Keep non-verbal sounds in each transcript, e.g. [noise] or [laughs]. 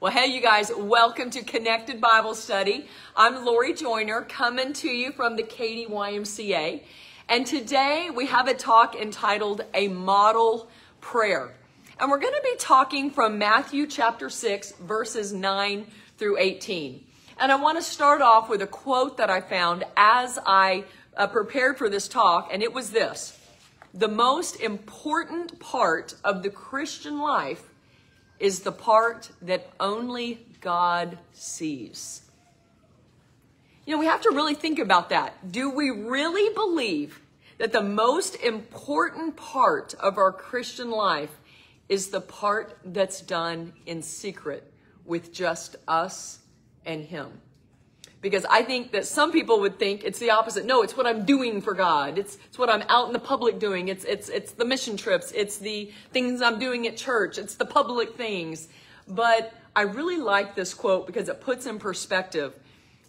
Well, hey, you guys, welcome to Connected Bible Study. I'm Lori Joiner coming to you from the Katy YMCA. And today we have a talk entitled A Model Prayer. And we're going to be talking from Matthew chapter 6, verses 9 through 18. And I want to start off with a quote that I found as I uh, prepared for this talk, and it was this The most important part of the Christian life is the part that only God sees. You know, we have to really think about that. Do we really believe that the most important part of our Christian life is the part that's done in secret with just us and Him? Because I think that some people would think it's the opposite. No, it's what I'm doing for God. It's, it's what I'm out in the public doing. It's, it's, it's the mission trips. It's the things I'm doing at church. It's the public things. But I really like this quote because it puts in perspective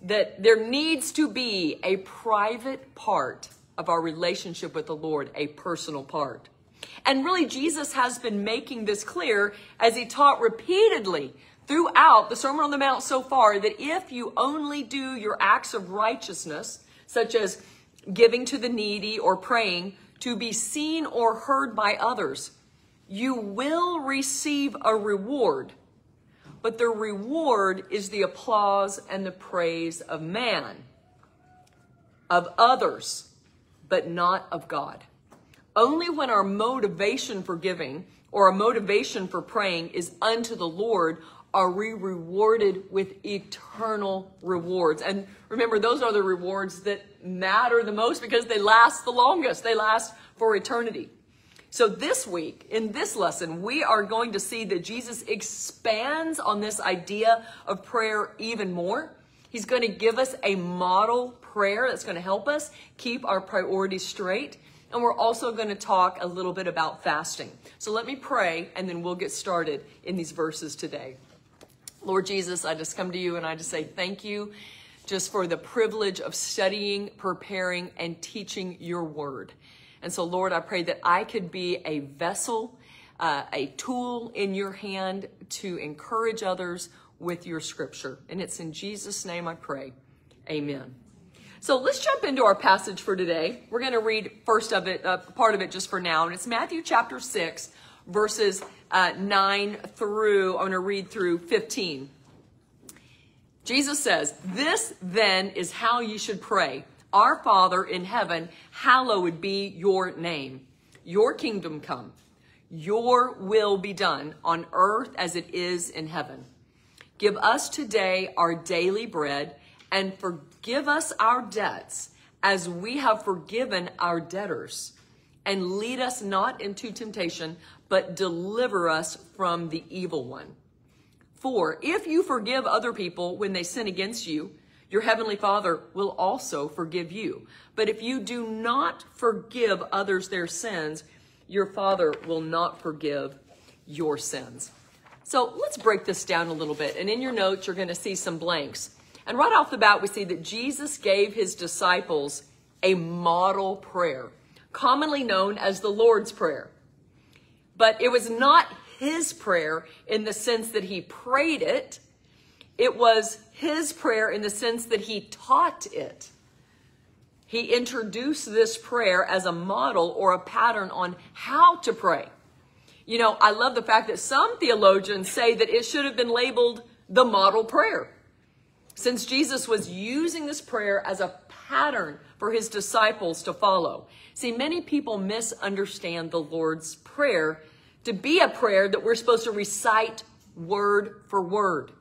that there needs to be a private part of our relationship with the Lord, a personal part. And really, Jesus has been making this clear as he taught repeatedly throughout the Sermon on the Mount so far that if you only do your acts of righteousness, such as giving to the needy or praying, to be seen or heard by others, you will receive a reward. But the reward is the applause and the praise of man, of others, but not of God. Only when our motivation for giving or our motivation for praying is unto the Lord are we rewarded with eternal rewards. And remember, those are the rewards that matter the most because they last the longest. They last for eternity. So this week, in this lesson, we are going to see that Jesus expands on this idea of prayer even more. He's going to give us a model prayer that's going to help us keep our priorities straight. And we're also going to talk a little bit about fasting. So let me pray and then we'll get started in these verses today. Lord Jesus, I just come to you and I just say thank you just for the privilege of studying, preparing, and teaching your word. And so, Lord, I pray that I could be a vessel, uh, a tool in your hand to encourage others with your scripture. And it's in Jesus' name I pray. Amen. So let's jump into our passage for today. We're going to read first of it, uh, part of it just for now. And it's Matthew chapter 6, verses uh, 9 through, I'm going to read through 15. Jesus says, This then is how you should pray. Our Father in heaven, hallowed be your name. Your kingdom come. Your will be done on earth as it is in heaven. Give us today our daily bread and forgive us our debts as we have forgiven our debtors. And lead us not into temptation, but deliver us from the evil one. For if you forgive other people when they sin against you, your heavenly Father will also forgive you. But if you do not forgive others their sins, your Father will not forgive your sins. So let's break this down a little bit. And in your notes, you're going to see some blanks. And right off the bat, we see that Jesus gave his disciples a model prayer, commonly known as the Lord's Prayer. But it was not his prayer in the sense that he prayed it. It was his prayer in the sense that he taught it. He introduced this prayer as a model or a pattern on how to pray. You know, I love the fact that some theologians say that it should have been labeled the model prayer. Since Jesus was using this prayer as a pattern for his disciples to follow. See, many people misunderstand the Lord's Prayer to be a prayer that we're supposed to recite word for word.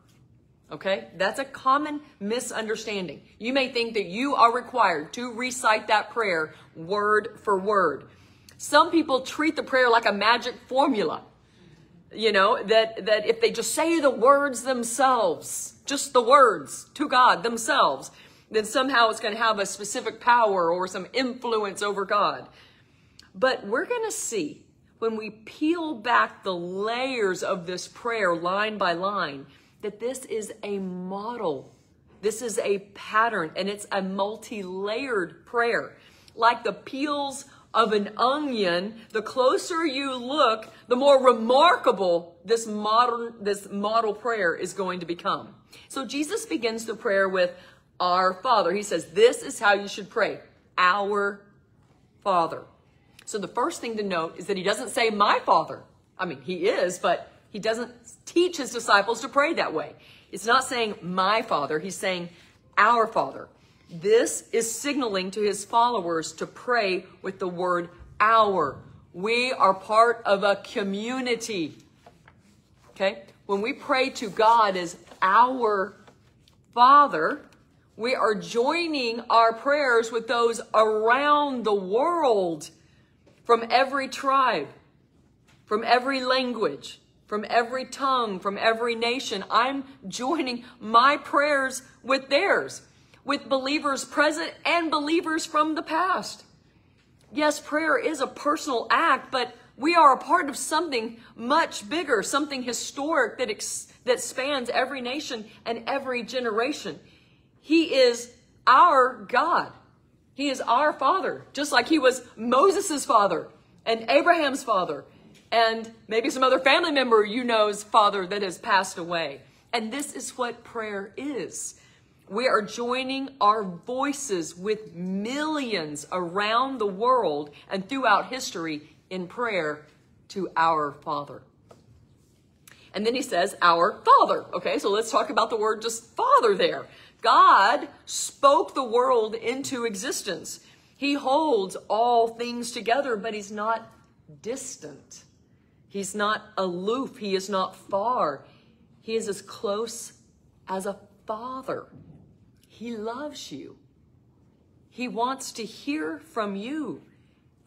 Okay? That's a common misunderstanding. You may think that you are required to recite that prayer word for word. Some people treat the prayer like a magic formula. You know, that, that if they just say the words themselves, just the words to God themselves, then somehow it's going to have a specific power or some influence over God. But we're going to see when we peel back the layers of this prayer line by line that this is a model. This is a pattern and it's a multi layered prayer. Like the peels of an onion, the closer you look, the more remarkable this modern, this model prayer is going to become. So Jesus begins the prayer with our Father. He says, this is how you should pray. Our Father. So the first thing to note is that he doesn't say my Father. I mean, he is, but he doesn't teach his disciples to pray that way. It's not saying my Father. He's saying our Father. This is signaling to his followers to pray with the word our. We are part of a community. Okay? When we pray to God as our Father, we are joining our prayers with those around the world from every tribe, from every language, from every tongue, from every nation. I'm joining my prayers with theirs with believers present and believers from the past. Yes, prayer is a personal act, but we are a part of something much bigger, something historic that, that spans every nation and every generation. He is our God. He is our father, just like he was Moses' father and Abraham's father and maybe some other family member you know's father that has passed away. And this is what prayer is. We are joining our voices with millions around the world and throughout history in prayer to our Father. And then he says, Our Father. Okay, so let's talk about the word just Father there. God spoke the world into existence. He holds all things together, but he's not distant. He's not aloof. He is not far. He is as close as a father. He loves you. He wants to hear from you.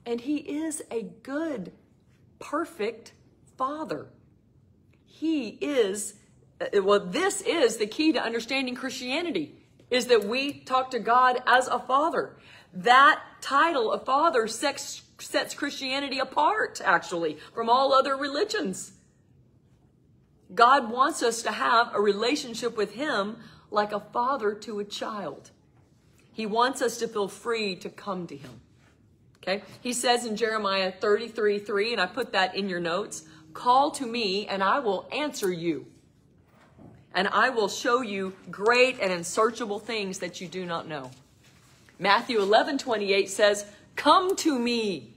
And He is a good, perfect Father. He is, Uh, well, this is the key to understanding Christianity, is that we talk to God as a Father. That title of Father sets, sets Christianity apart, actually, from all other religions. God wants us to have a relationship with Him like a father to a child. He wants us to feel free to come to him. Okay? He says in Jeremiah 33 3, and I put that in your notes call to me, and I will answer you. And I will show you great and unsearchable things that you do not know. Matthew 11 28 says, Come to me,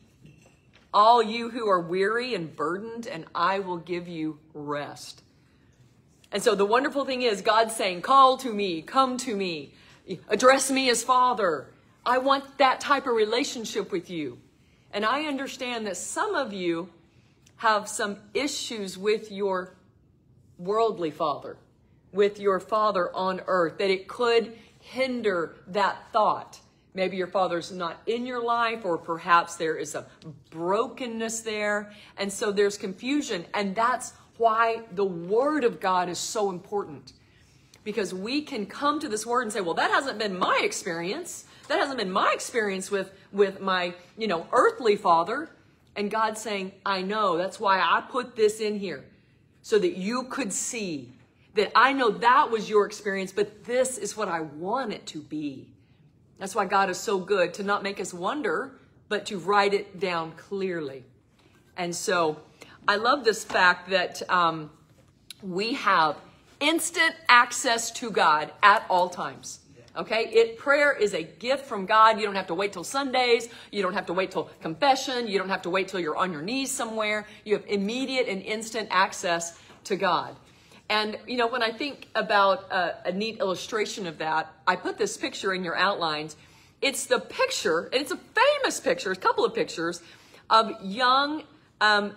all you who are weary and burdened, and I will give you rest. And so the wonderful thing is God's saying, call to me, come to me, address me as Father. I want that type of relationship with you. And I understand that some of you have some issues with your worldly father, with your father on earth, that it could hinder that thought. Maybe your father's not in your life, or perhaps there is a brokenness there. And so there's confusion. And that's why the Word of God is so important. Because we can come to this Word and say, well, that hasn't been my experience. That hasn't been my experience with, with my, you know, earthly father. And God's saying, I know. That's why I put this in here. So that you could see that I know that was your experience, but this is what I want it to be. That's why God is so good to not make us wonder, but to write it down clearly. And so I love this fact that um, we have instant access to God at all times. Okay, it prayer is a gift from God. You don't have to wait till Sundays. You don't have to wait till confession. You don't have to wait till you're on your knees somewhere. You have immediate and instant access to God. And you know, when I think about a, a neat illustration of that, I put this picture in your outlines. It's the picture, and it's a famous picture, a couple of pictures of young um,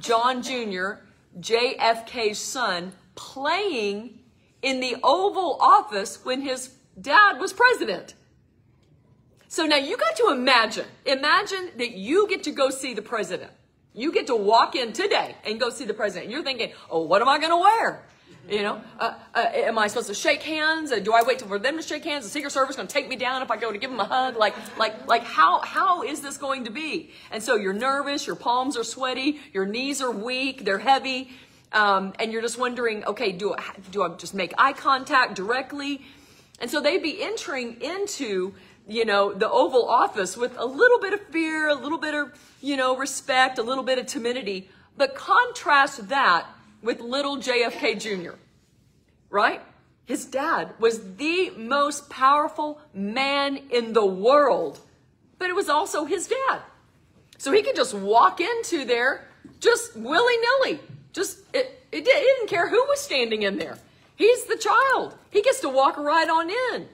John Jr., JFK's son, playing in the Oval Office when his dad was president. So now you got to imagine, imagine that you get to go see the president. You get to walk in today and go see the president. You're thinking, oh, what am I going to wear? You know, uh, uh, am I supposed to shake hands? Uh, do I wait for them to shake hands? The Secret Service going to take me down if I go to give them a hug? Like, like, like, how how is this going to be? And so you're nervous. Your palms are sweaty. Your knees are weak. They're heavy, um, and you're just wondering, okay, do I, do I just make eye contact directly? And so they'd be entering into you know, the Oval Office with a little bit of fear, a little bit of, you know, respect, a little bit of timidity. But contrast that with little JFK Jr., right? His dad was the most powerful man in the world, but it was also his dad. So he could just walk into there just willy nilly. Just, it, it, it didn't care who was standing in there. He's the child. He gets to walk right on in.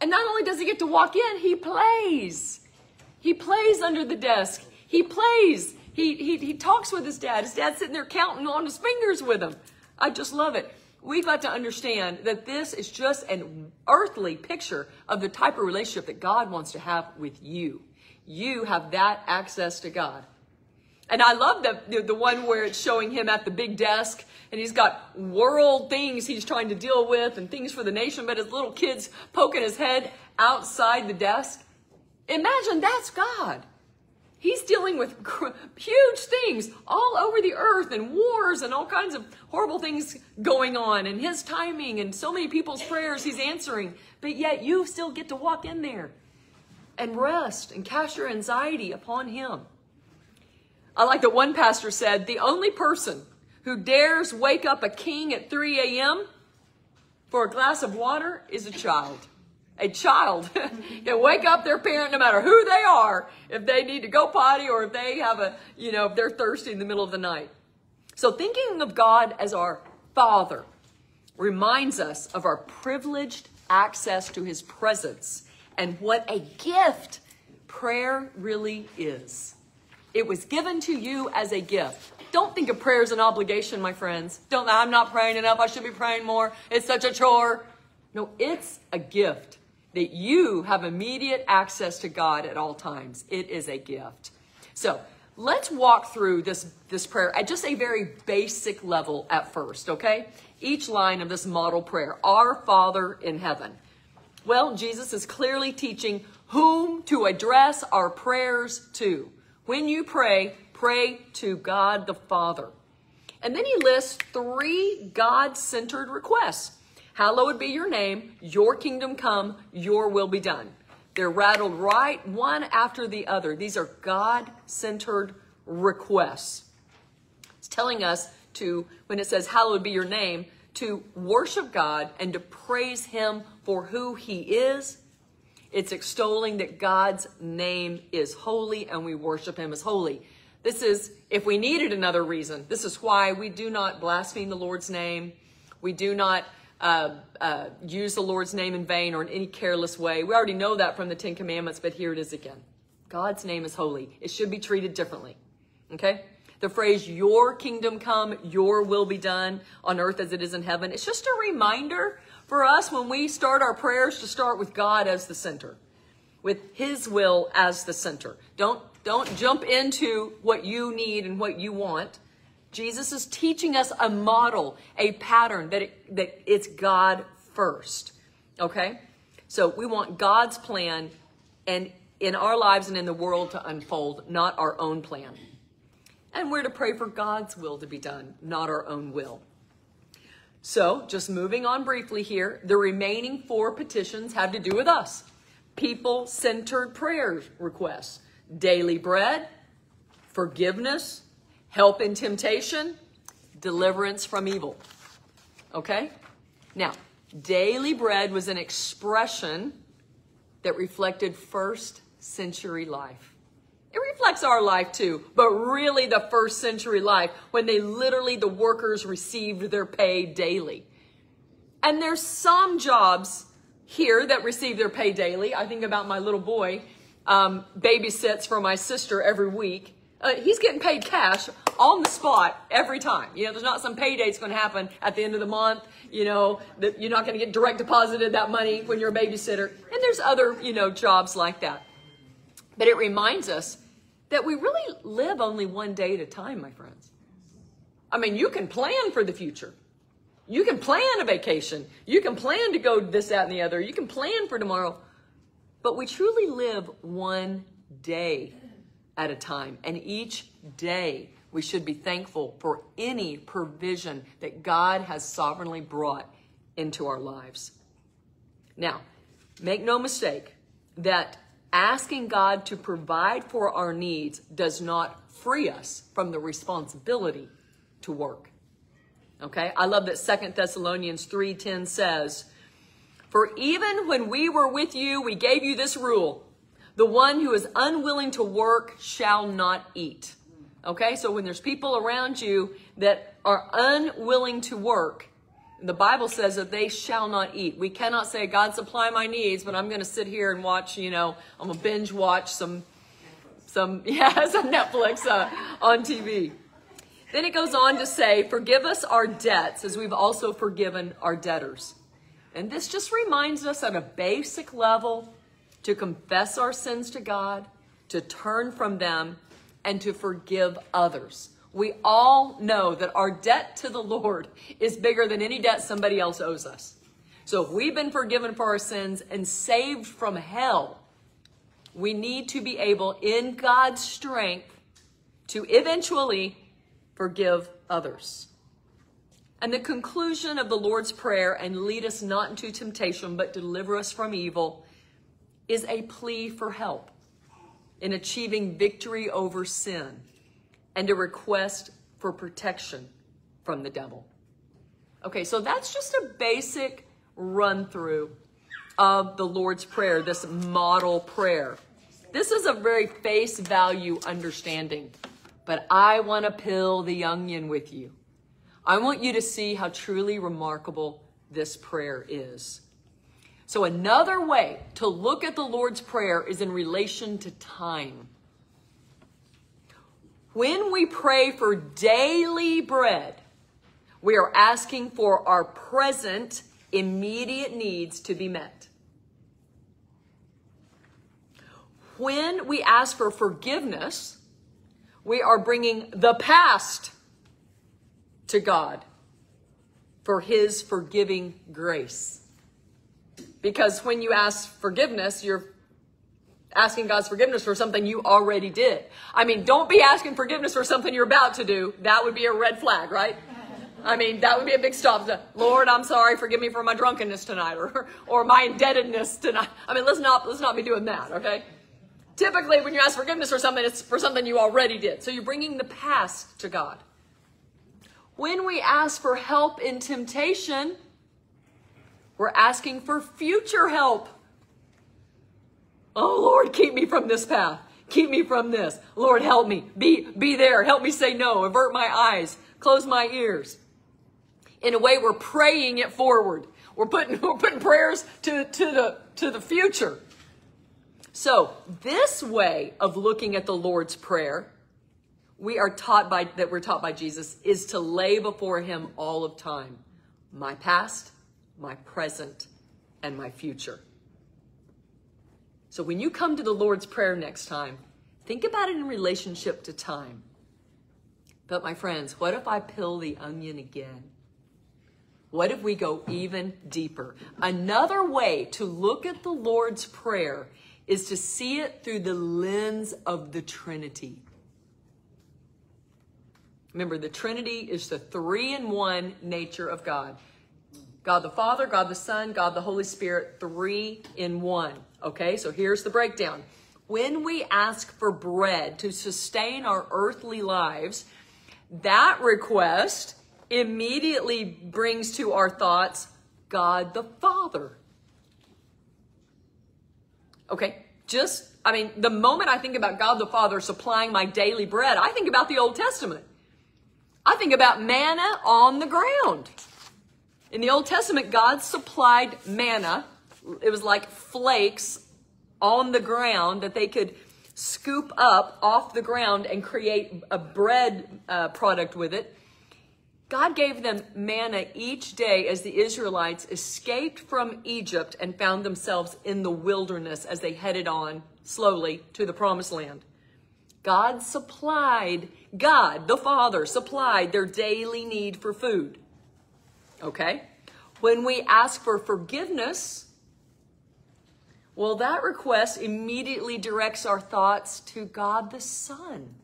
And not only does he get to walk in, he plays. He plays under the desk. He plays. He, he, he talks with his dad. His dad's sitting there counting on his fingers with him. I just love it. We've got to understand that this is just an earthly picture of the type of relationship that God wants to have with you. You have that access to God. And I love the, the one where it's showing him at the big desk and he's got world things he's trying to deal with and things for the nation, but his little kid's poking his head outside the desk. Imagine that's God. He's dealing with huge things all over the earth and wars and all kinds of horrible things going on and his timing and so many people's prayers he's answering. But yet you still get to walk in there and rest and cast your anxiety upon him. I like that one pastor said, the only person who dares wake up a king at 3 a.m. for a glass of water is a child. A child [laughs] can wake up their parent no matter who they are if they need to go potty or if they have a, you know, if they're thirsty in the middle of the night. So thinking of God as our Father reminds us of our privileged access to His presence and what a gift prayer really is. It was given to you as a gift. Don't think of prayer as an obligation, my friends. Don't, I'm not praying enough. I should be praying more. It's such a chore. No, it's a gift that you have immediate access to God at all times. It is a gift. So let's walk through this, this prayer at just a very basic level at first, okay? Each line of this model prayer, Our Father in heaven. Well, Jesus is clearly teaching whom to address our prayers to. When you pray, pray to God the Father. And then he lists three God centered requests Hallowed be your name, your kingdom come, your will be done. They're rattled right one after the other. These are God centered requests. It's telling us to, when it says, Hallowed be your name, to worship God and to praise Him for who He is it's extolling that God's name is holy and we worship him as holy. This is, if we needed another reason, this is why we do not blaspheme the Lord's name. We do not uh, uh, use the Lord's name in vain or in any careless way. We already know that from the Ten Commandments, but here it is again. God's name is holy. It should be treated differently. Okay? The phrase, your kingdom come, your will be done on earth as it is in heaven, it's just a reminder for us, when we start our prayers, to start with God as the center, with His will as the center. Don't, don't jump into what you need and what you want. Jesus is teaching us a model, a pattern that, it, that it's God first. Okay? So we want God's plan and in our lives and in the world to unfold, not our own plan. And we're to pray for God's will to be done, not our own will. So, just moving on briefly here, the remaining four petitions have to do with us. People centered prayer requests daily bread, forgiveness, help in temptation, deliverance from evil. Okay? Now, daily bread was an expression that reflected first century life. It reflects our life too, but really the first century life when they literally, the workers received their pay daily. And there's some jobs here that receive their pay daily. I think about my little boy, um, babysits for my sister every week. Uh, he's getting paid cash on the spot every time. You know, there's not some payday that's going to happen at the end of the month. You know, that you're not going to get direct deposited that money when you're a babysitter. And there's other, you know, jobs like that. But it reminds us that we really live only one day at a time, my friends. I mean, you can plan for the future. You can plan a vacation. You can plan to go this, that, and the other. You can plan for tomorrow. But we truly live one day at a time. And each day we should be thankful for any provision that God has sovereignly brought into our lives. Now, make no mistake, that asking God to provide for our needs does not free us from the responsibility to work. Okay? I love that Second Thessalonians 3:10 says, "For even when we were with you, we gave you this rule: the one who is unwilling to work shall not eat." Okay? So when there's people around you that are unwilling to work, the Bible says that they shall not eat. We cannot say, God, supply my needs, but I'm going to sit here and watch, you know, I'm going to binge watch some, some, [laughs] yeah, some Netflix uh, on TV. Then it goes on to say, forgive us our debts as we've also forgiven our debtors. And this just reminds us at a basic level to confess our sins to God, to turn from them, and to forgive others. We all know that our debt to the Lord is bigger than any debt somebody else owes us. So if we've been forgiven for our sins and saved from hell, we need to be able, in God's strength, to eventually forgive others. And the conclusion of the Lord's Prayer, and lead us not into temptation, but deliver us from evil, is a plea for help in achieving victory over sin and a request for protection from the devil. Okay, so that's just a basic run through of the Lord's Prayer, this model prayer. This is a very face value understanding, but I want to peel the onion with you. I want you to see how truly remarkable this prayer is. So, another way to look at the Lord's Prayer is in relation to time. When we pray for daily bread, we are asking for our present immediate needs to be met. When we ask for forgiveness, we are bringing the past to God for His forgiving grace. Because when you ask forgiveness, you're asking God's forgiveness for something you already did. I mean, don't be asking forgiveness for something you're about to do. That would be a red flag, right? I mean, that would be a big stop. Lord, I'm sorry. Forgive me for my drunkenness tonight or, or my indebtedness tonight. I mean, let's not, let's not be doing that, okay? Typically, when you ask forgiveness for something, it's for something you already did. So you're bringing the past to God. When we ask for help in temptation, we're asking for future help. Oh Lord, keep me from this path. Keep me from this. Lord, help me. Be, be there. Help me say no. Avert my eyes. Close my ears. In a way, we're praying it forward. We're putting, [laughs] we're putting prayers to, to, the, to the future. So this way of looking at the Lord's Prayer, we are taught by, that we're taught by Jesus is to lay before him all of time. My past, my present, and my future. So when you come to the Lord's Prayer next time, think about it in relationship to time. But my friends, what if I peel the onion again? What if we go even deeper? Another way to look at the Lord's Prayer is to see it through the lens of the Trinity. Remember, the Trinity is the three in one nature of God. God the Father, God the Son, God the Holy Spirit, three in one. Okay, so here's the breakdown. When we ask for bread to sustain our earthly lives, that request immediately brings to our thoughts God the Father. Okay, just, I mean, the moment I think about God the Father supplying my daily bread, I think about the Old Testament. I think about manna on the ground. In the Old Testament, God supplied manna. It was like flakes on the ground that they could scoop up off the ground and create a bread uh, product with it. God gave them manna each day as the Israelites escaped from Egypt and found themselves in the wilderness as they headed on slowly to the promised land. God supplied, God, the Father, supplied their daily need for food. Okay? When we ask for forgiveness, well, that request immediately directs our thoughts to God the Son.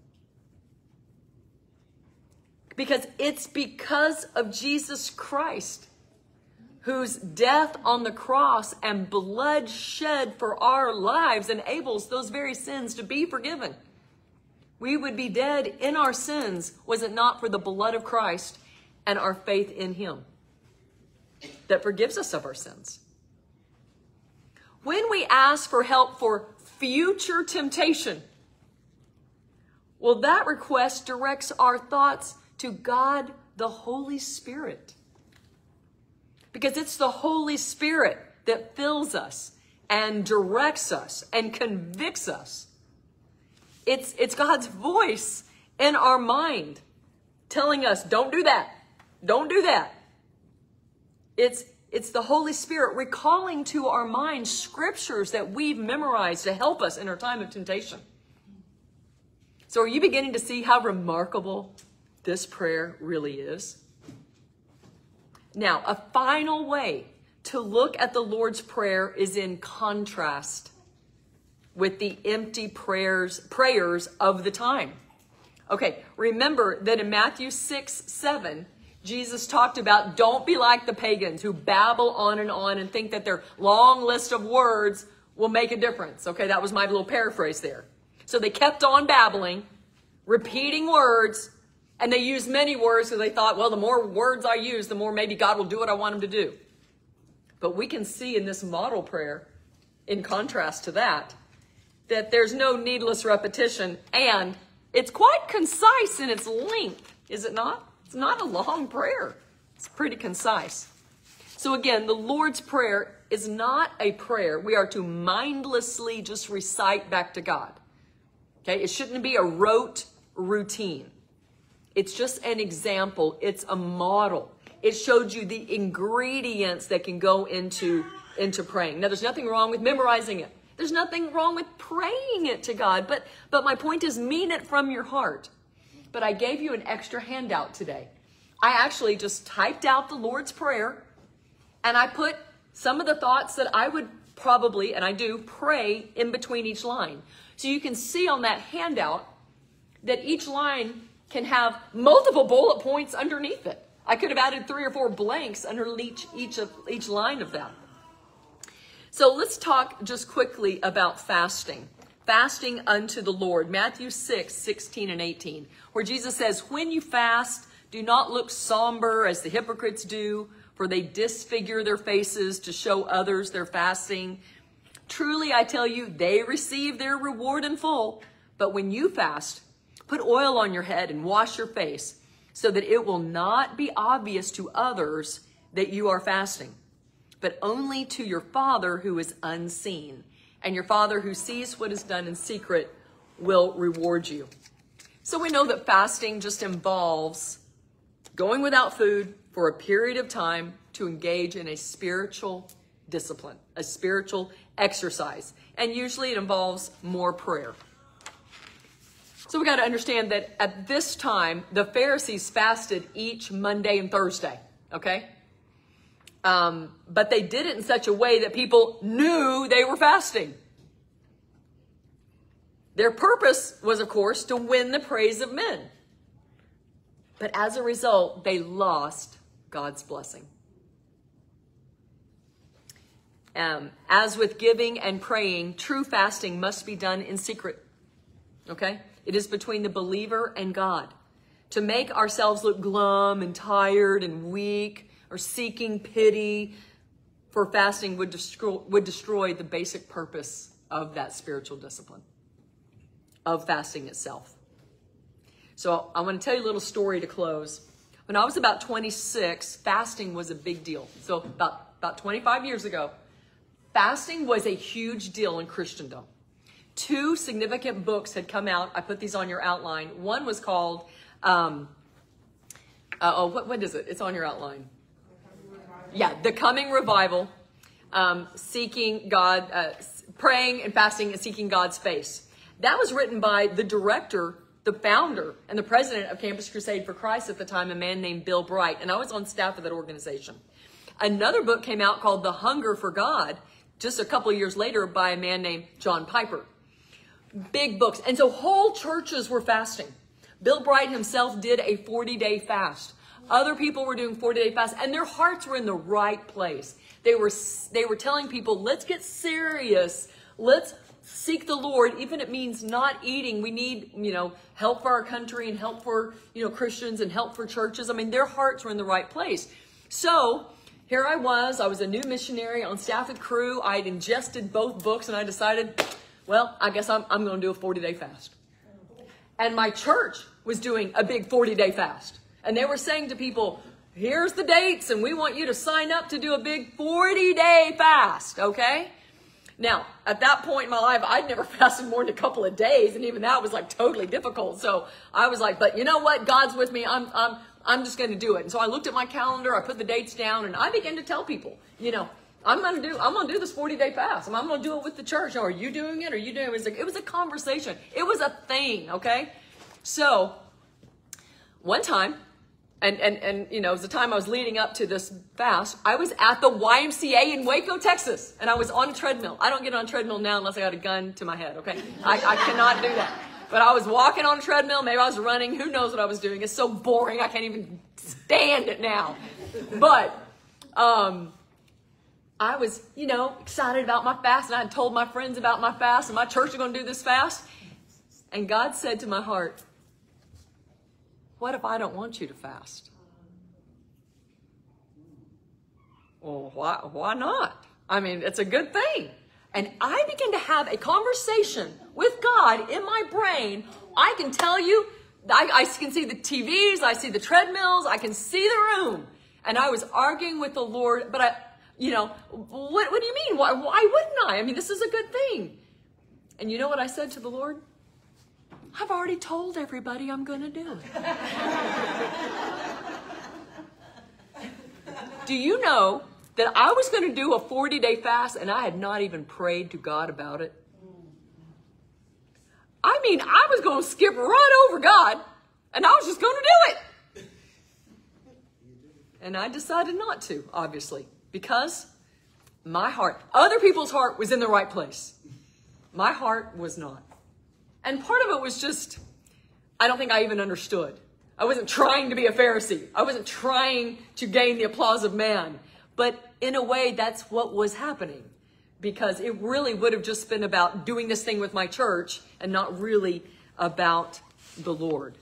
Because it's because of Jesus Christ whose death on the cross and blood shed for our lives enables those very sins to be forgiven. We would be dead in our sins was it not for the blood of Christ and our faith in Him that forgives us of our sins. When we ask for help for future temptation, well, that request directs our thoughts to God the Holy Spirit. Because it's the Holy Spirit that fills us and directs us and convicts us. It's, it's God's voice in our mind telling us, don't do that. Don't do that. It's, it's the Holy Spirit recalling to our minds scriptures that we've memorized to help us in our time of temptation. So, are you beginning to see how remarkable this prayer really is? Now, a final way to look at the Lord's Prayer is in contrast with the empty prayers prayers of the time. Okay, remember that in Matthew 6, 7, Jesus talked about don't be like the pagans who babble on and on and think that their long list of words will make a difference. Okay, that was my little paraphrase there. So they kept on babbling, repeating words, and they used many words because they thought, well, the more words I use, the more maybe God will do what I want him to do. But we can see in this model prayer, in contrast to that, that there's no needless repetition and it's quite concise in its length, is it not? It's not a long prayer. It's pretty concise. So again, the Lord's Prayer is not a prayer we are to mindlessly just recite back to God. Okay, it shouldn't be a rote routine. It's just an example, it's a model. It showed you the ingredients that can go into, into praying. Now, there's nothing wrong with memorizing it. There's nothing wrong with praying it to God, but, but my point is mean it from your heart. But I gave you an extra handout today. I actually just typed out the Lord's Prayer and I put some of the thoughts that I would probably, and I do, pray in between each line. So you can see on that handout that each line can have multiple bullet points underneath it. I could have added three or four blanks under each, each, of, each line of that. So let's talk just quickly about fasting. Fasting unto the Lord. Matthew 6, 16 and 18, where Jesus says, When you fast, do not look somber as the hypocrites do, for they disfigure their faces to show others their fasting. Truly, I tell you, they receive their reward in full. But when you fast, put oil on your head and wash your face, so that it will not be obvious to others that you are fasting, but only to your Father who is unseen. And your Father who sees what is done in secret will reward you. So we know that fasting just involves going without food for a period of time to engage in a spiritual discipline, a spiritual exercise. And usually it involves more prayer. So we got to understand that at this time, the Pharisees fasted each Monday and Thursday, okay? Um, but they did it in such a way that people knew they were fasting. Their purpose was, of course, to win the praise of men. But as a result, they lost God's blessing. Um, as with giving and praying, true fasting must be done in secret. Okay? It is between the believer and God. To make ourselves look glum and tired and weak or seeking pity for fasting would destroy, would destroy the basic purpose of that spiritual discipline, of fasting itself. So I want to tell you a little story to close. When I was about 26, fasting was a big deal. So about, about 25 years ago, Fasting was a huge deal in Christendom. Two significant books had come out. I put these on your outline. One was called, um, uh, oh, what, what is it? It's on your outline. Yeah, The Coming Revival, um, seeking God, uh, praying and fasting and seeking God's face. That was written by the director, the founder, and the president of Campus Crusade for Christ at the time, a man named Bill Bright. And I was on staff of that organization. Another book came out called The Hunger for God just a couple years later by a man named John Piper. Big books. And so whole churches were fasting. Bill Bright himself did a 40 day fast. Other people were doing 40 day fast and their hearts were in the right place. They were, they were telling people, let's get serious. Let's seek the Lord, even it means not eating. We need, you know, help for our country and help for, you know, Christians and help for churches. I mean, their hearts were in the right place. So here I was. I was a new missionary on staff with Cru. I had ingested both books and I decided, well, I guess I'm, I'm going to do a 40 day fast. And my church was doing a big 40 day fast. And they were saying to people, here's the dates and we want you to sign up to do a big 40 day fast, okay? Now, at that point in my life, I'd never [laughs] fasted more than a couple of days, and even that was like totally difficult. So I was like, but you know what? God's with me. I'm, I'm, I'm just going to do it. And so I looked at my calendar, I put the dates down, and I began to tell people, you know, I'm going to do, I'm to do this 40 day fast. I'm, I'm going to do it with the church. Are you doing it? Are you doing it? It was, a, it was a conversation. It was a thing. Okay. So one time, and, and, and, you know, it was the time I was leading up to this fast, I was at the YMCA in Waco, Texas, and I was on a treadmill. I don't get on a treadmill now unless I got a gun to my head, okay? I, I cannot do that. But I was walking on a treadmill, maybe I was running, who knows what I was doing. It's so boring, I can't even stand it now. But, um, I was, you know, excited about my fast, and I had told my friends about my fast, and my church is going to do this fast. And God said to my heart, what if I don't want you to fast? Well, why, why not? I mean, it's a good thing. And I begin to have a conversation with God in my brain. I can tell you, I, I can see the TVs, I see the treadmills, I can see the room. And I was arguing with the Lord, but I, you know, what, what do you mean? Why, why wouldn't I? I mean, this is a good thing. And you know what I said to the Lord? I've already told everybody I'm going to do it. do you know that I was going to do a 40 day fast and I had not even prayed to God about it? I mean, I was going to skip right over God and I was just going to do it. And I decided not to, obviously, because my heart, other people's heart was in the right place. My heart was not. And part of it was just, I don't think I even understood. I wasn't trying to be a Pharisee. I wasn't trying to gain the applause of man. But in a way, that's what was happening because it really would have just been about doing this thing with my church and not really about the Lord.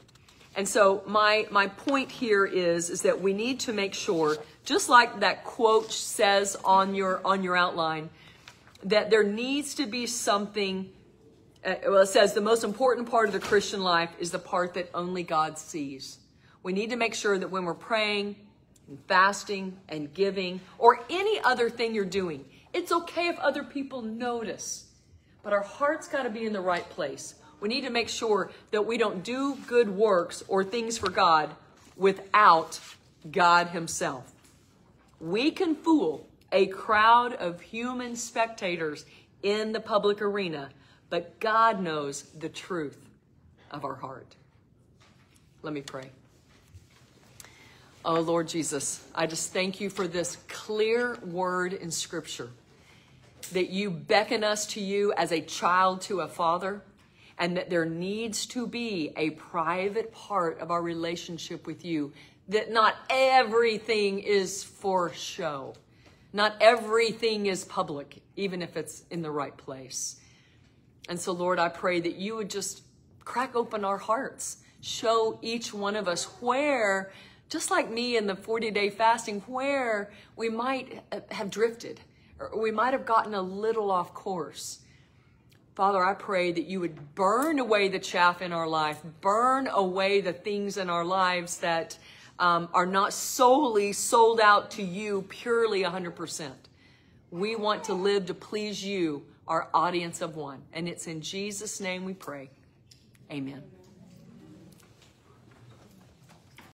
And so my, my point here is, is that we need to make sure, just like that quote says on your, on your outline, that there needs to be something uh, well, it says the most important part of the Christian life is the part that only God sees. We need to make sure that when we're praying and fasting and giving or any other thing you're doing, it's okay if other people notice, but our heart's got to be in the right place. We need to make sure that we don't do good works or things for God without God Himself. We can fool a crowd of human spectators in the public arena but God knows the truth of our heart. Let me pray. Oh, Lord Jesus, I just thank you for this clear word in Scripture that you beckon us to you as a child to a father, and that there needs to be a private part of our relationship with you, that not everything is for show. Not everything is public, even if it's in the right place. And so, Lord, I pray that you would just crack open our hearts, show each one of us where, just like me in the 40 day fasting, where we might have drifted or we might have gotten a little off course. Father, I pray that you would burn away the chaff in our life, burn away the things in our lives that um, are not solely sold out to you purely 100%. We want to live to please you our audience of one. And it's in Jesus' name we pray. Amen.